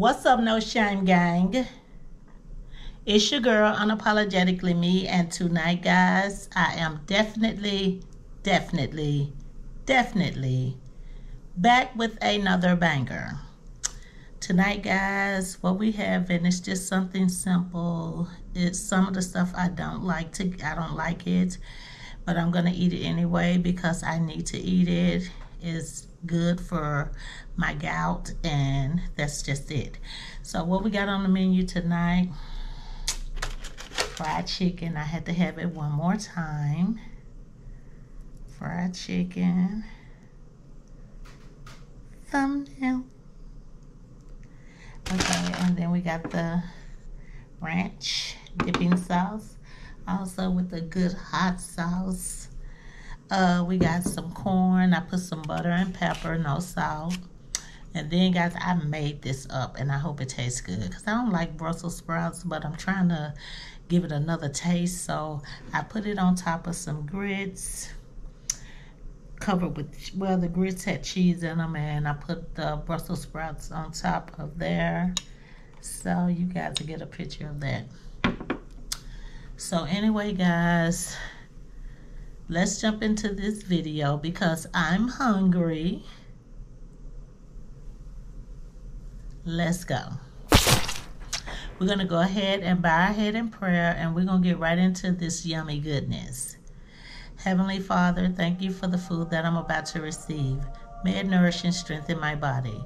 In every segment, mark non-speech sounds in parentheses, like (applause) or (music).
What's up, No Shame Gang? It's your girl, Unapologetically Me, and tonight, guys, I am definitely, definitely, definitely back with another banger. Tonight, guys, what we have, and it's just something simple. It's some of the stuff I don't like to, I don't like it, but I'm gonna eat it anyway because I need to eat it. It's good for my gout, and that's just it. So, what we got on the menu tonight? Fried chicken. I had to have it one more time. Fried chicken. Thumbnail. Okay, and then we got the ranch dipping sauce. Also with the good hot sauce. Uh, we got some corn. I put some butter and pepper, no salt. And then, guys, I made this up, and I hope it tastes good. Because I don't like Brussels sprouts, but I'm trying to give it another taste. So I put it on top of some grits. Covered with, well, the grits had cheese in them. And I put the Brussels sprouts on top of there. So you guys will get a picture of that. So anyway, guys let's jump into this video because I'm hungry. Let's go. We're going to go ahead and bow our head in prayer and we're going to get right into this yummy goodness. Heavenly Father, thank you for the food that I'm about to receive. May it nourish and strengthen my body.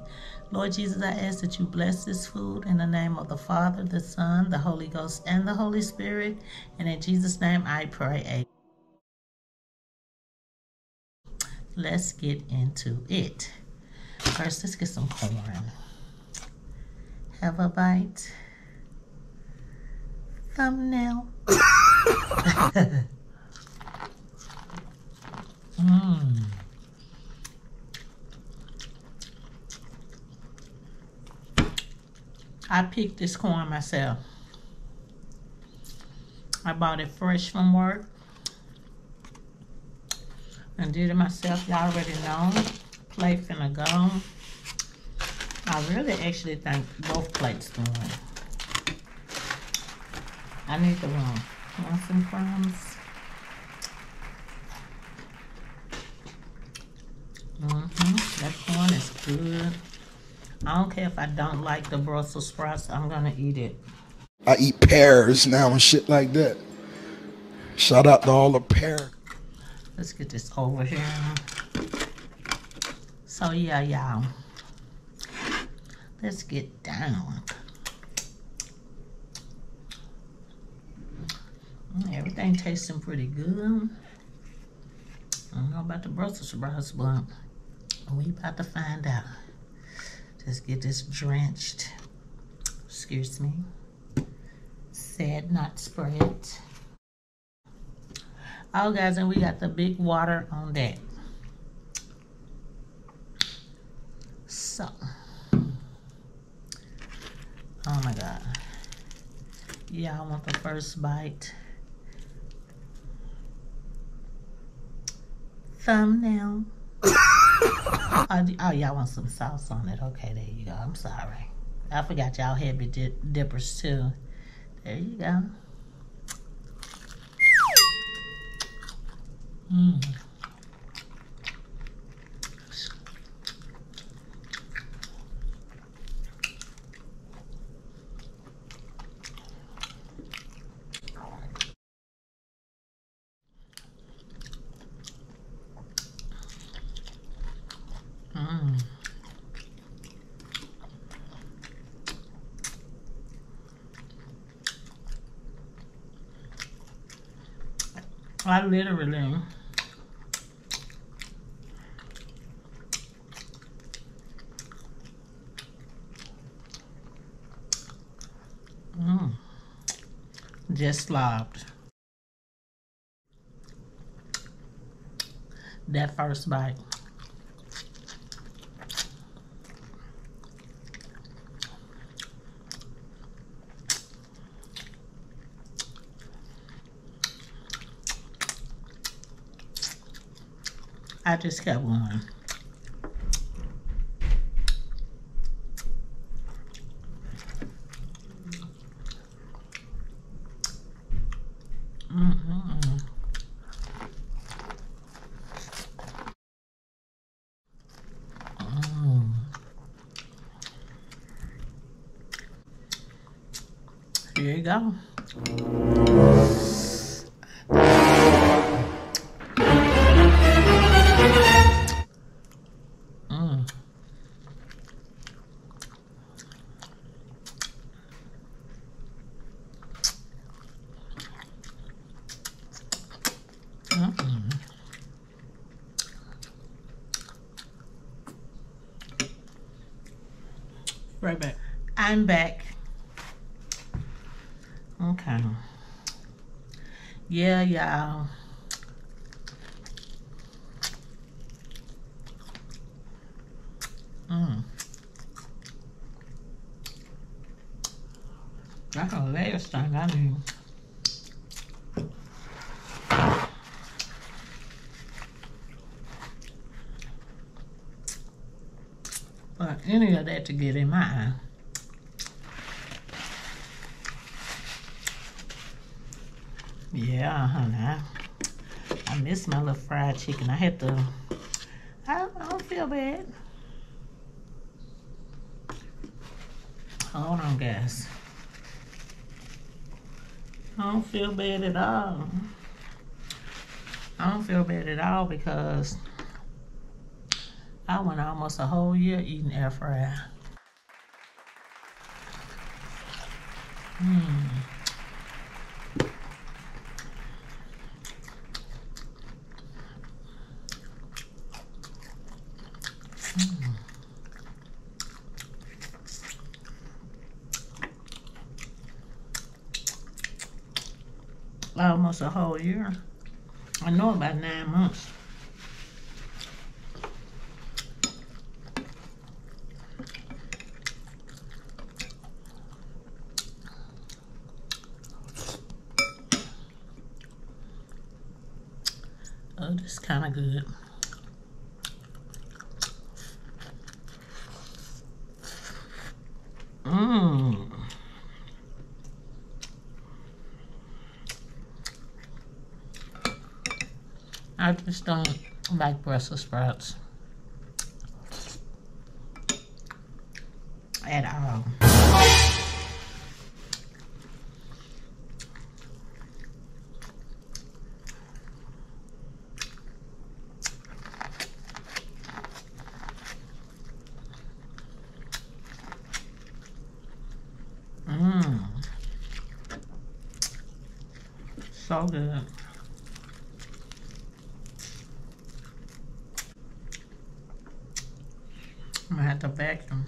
Lord Jesus, I ask that you bless this food in the name of the Father, the Son, the Holy Ghost, and the Holy Spirit. And in Jesus' name I pray. Amen. Let's get into it. First, let's get some corn. Have a bite. Thumbnail. Mmm. (laughs) I picked this corn myself. I bought it fresh from work and did it myself. Y'all already know. Plate finna go. I really actually think both plates going. I need the one. Want some crumbs? Mm-hmm. That corn is good. I don't care if I don't like the Brussels sprouts. I'm gonna eat it. I eat pears now and shit like that. Shout out to all the pear Let's get this over here. So yeah, y'all. Let's get down. Mm, everything tasting pretty good. I don't know about the Brussels sprouts, but we about to find out. Just get this drenched. Excuse me. Said not spread. Oh, guys, and we got the big water on that. So, oh my God. Yeah, I want the first bite. Thumbnail. (coughs) oh, oh y'all want some sauce on it. Okay, there you go. I'm sorry. I forgot y'all had heavy dippers too. There you go. Mm. I literally mm, just slobbed that first bite. I just kept going. Mm-mm-mm. Mm. Here you go. Mm. Mm-mm. Right back. I'm back. Okay. Yeah, y'all. Mm. That's the last thing I need. But any of that to get in my eye. Yeah, honey. I, I miss my little fried chicken. I had to. I, I don't feel bad. Hold on, guys. I don't feel bad at all. I don't feel bad at all because I went almost a whole year eating air fryer. Hmm. almost a whole year. I know about nine months. Oh, this is kind of good. Mmm. I just don't like Brussels sprouts at all. Mmm. So good. I'm gonna have to vacuum.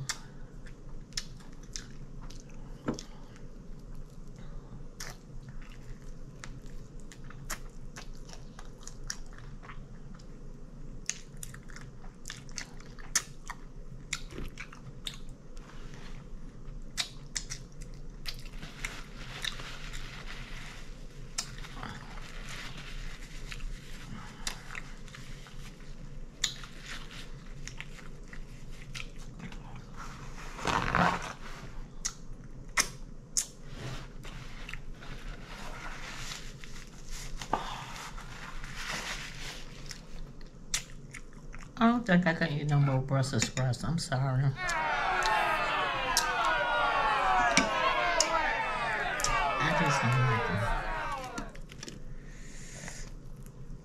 I don't think I can eat no more Brussels sprouts. I'm sorry. I just don't like them.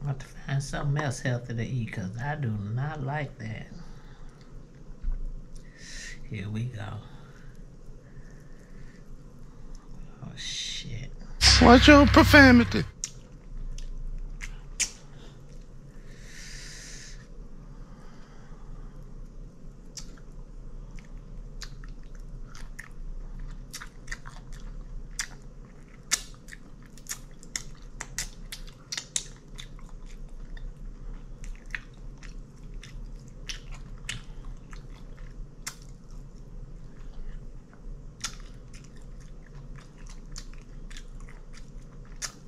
I have to find something else healthy to eat because I do not like that. Here we go. Oh, shit. Watch your profanity.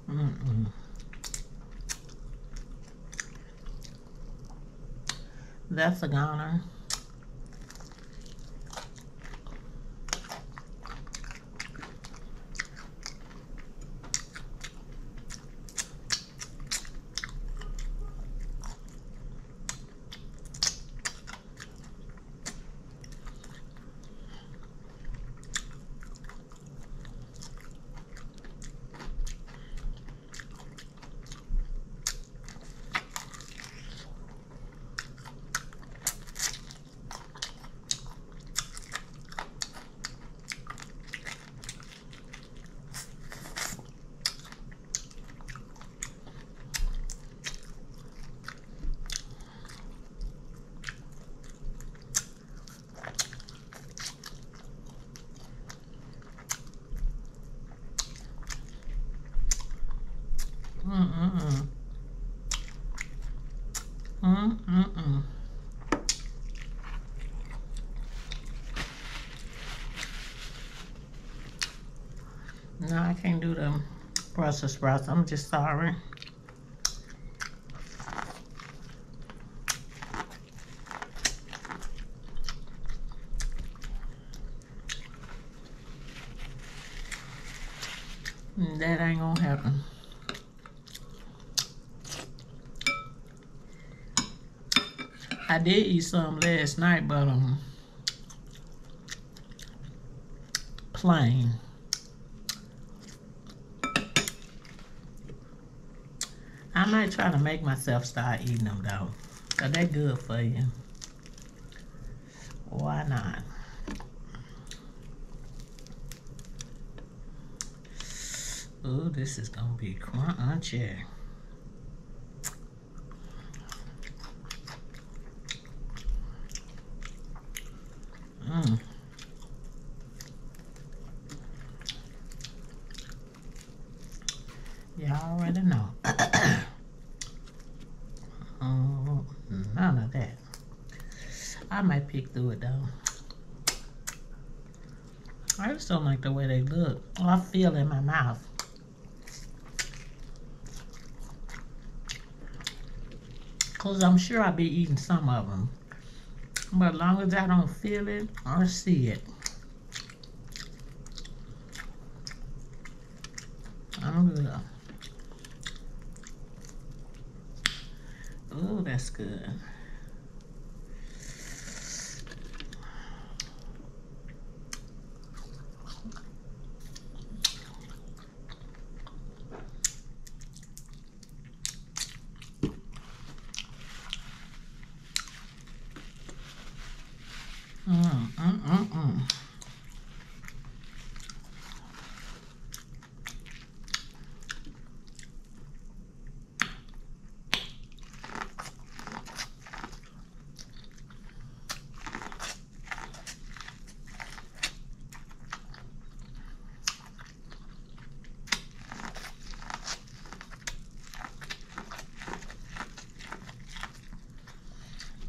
Mm-mm. That's a goner. Mm-mm-mm. Mm-mm-mm. No, I can't do the Brussels sprouts. I'm just sorry. That ain't gonna happen. I did eat some last night, but um, plain. I might try to make myself start eating them though, cause they're good for you. Why not? Ooh, this is gonna be crunchy. Mmm. Y'all already know. oh, none of that. I through it though. I just don't like the way they look. Oh, I feel in my mouth. Because I'm sure I'll be eating some of them. But as long as I don't feel it or see it, I'm good. Oh, that's good. Mm, mm, mm, mm.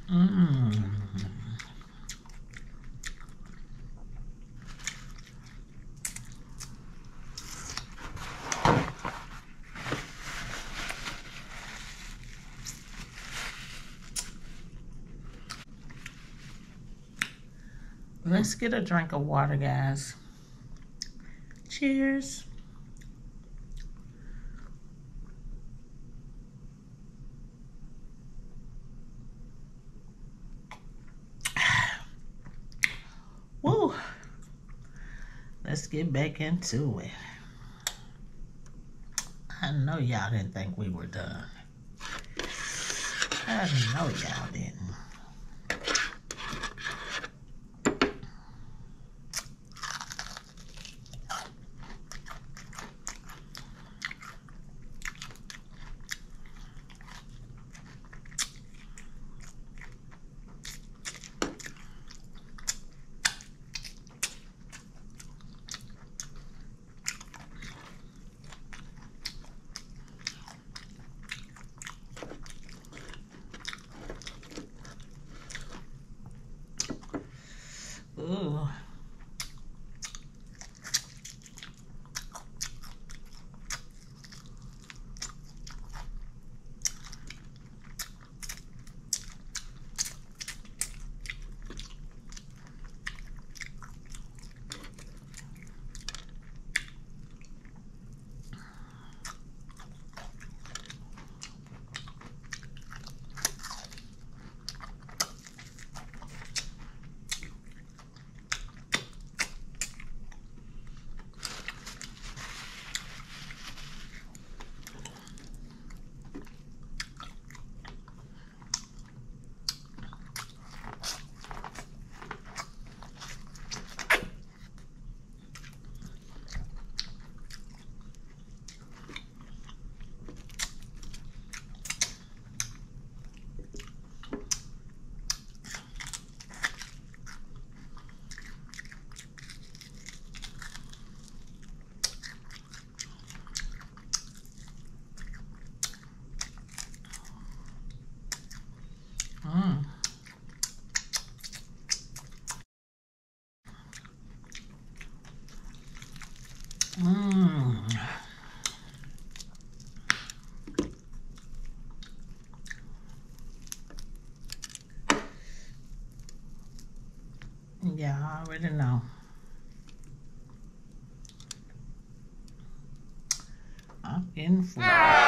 Mm. Let's mm. get a drink of water, guys. Cheers. (sighs) Woo. Let's get back into it. I know y'all didn't think we were done. I know y'all didn't. Mm. Yeah, I already know. I'm in for it.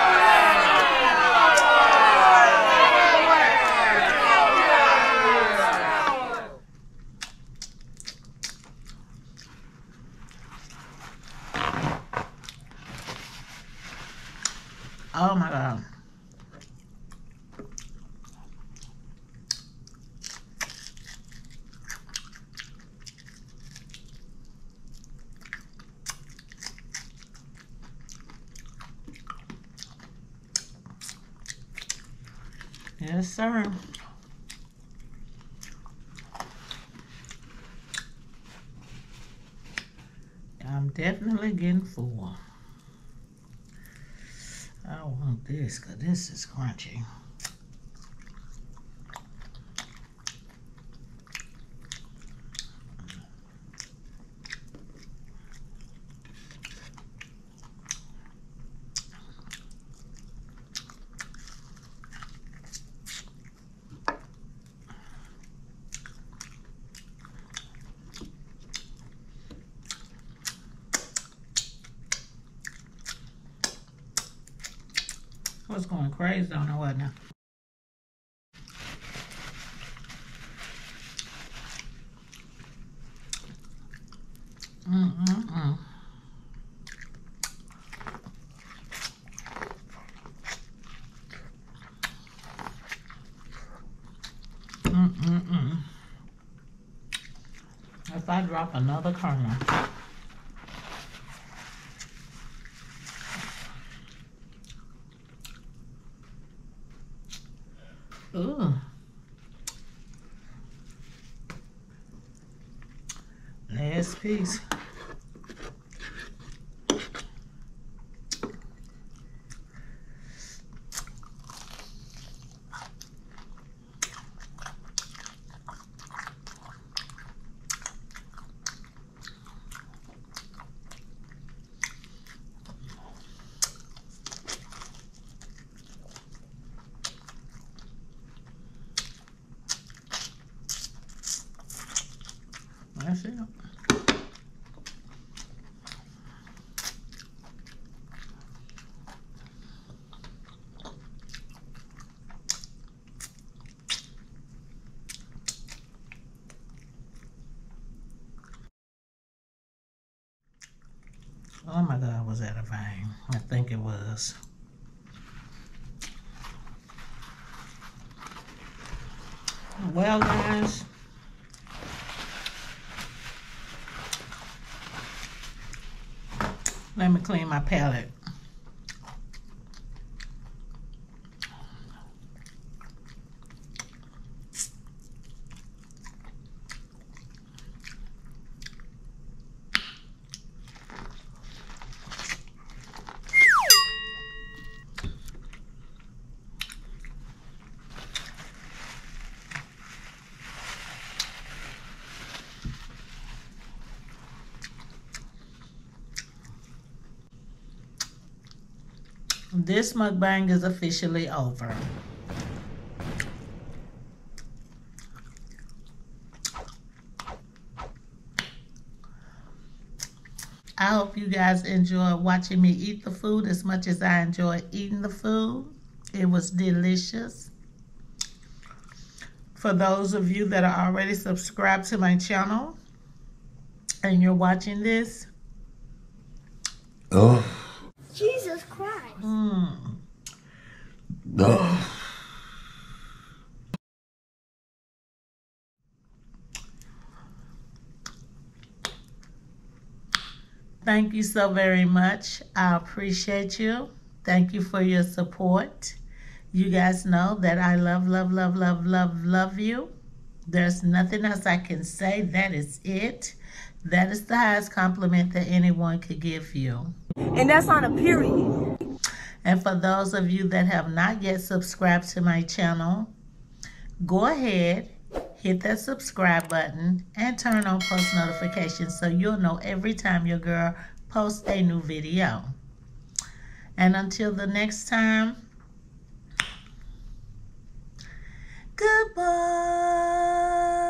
Yes, sir. I'm definitely getting full. I want this because this is crunchy. Was going crazy on it, wasn't it? Mm-mm-mm. Mm-mm-mm. If I drop another kernel. Ooh. Last piece. That's it. Oh my God, was that a vein? I think it was. Well, guys. Let me clean my palate. This mukbang is officially over. I hope you guys enjoy watching me eat the food as much as I enjoy eating the food. It was delicious. For those of you that are already subscribed to my channel and you're watching this, Oh. Mm, Oh. Thank you so very much. I appreciate you. Thank you for your support. You guys know that I love, love, love, love, love, love you. There's nothing else I can say. That is it. That is the highest compliment that anyone could give you. And that's on a period. And for those of you that have not yet subscribed to my channel, go ahead, hit that subscribe button, and turn on post notifications so you'll know every time your girl posts a new video. And until the next time, goodbye.